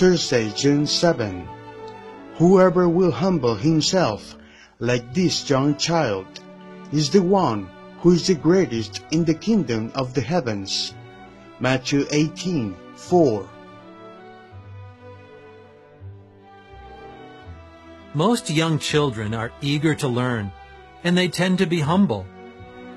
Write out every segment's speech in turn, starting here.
Thursday, June 7. Whoever will humble himself like this young child is the one who is the greatest in the kingdom of the heavens. Matthew 18, 4. Most young children are eager to learn, and they tend to be humble.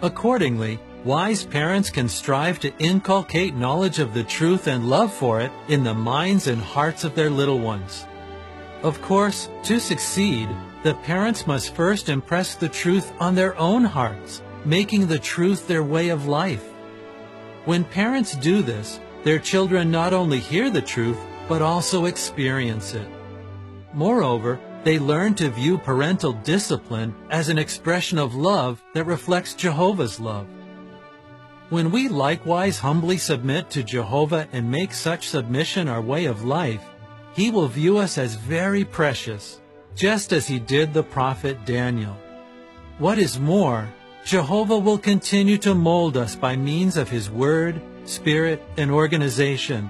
Accordingly, wise parents can strive to inculcate knowledge of the truth and love for it in the minds and hearts of their little ones. Of course, to succeed, the parents must first impress the truth on their own hearts, making the truth their way of life. When parents do this, their children not only hear the truth, but also experience it. Moreover, they learn to view parental discipline as an expression of love that reflects Jehovah's love. When we likewise humbly submit to Jehovah and make such submission our way of life, he will view us as very precious, just as he did the prophet Daniel. What is more, Jehovah will continue to mold us by means of his word, spirit, and organization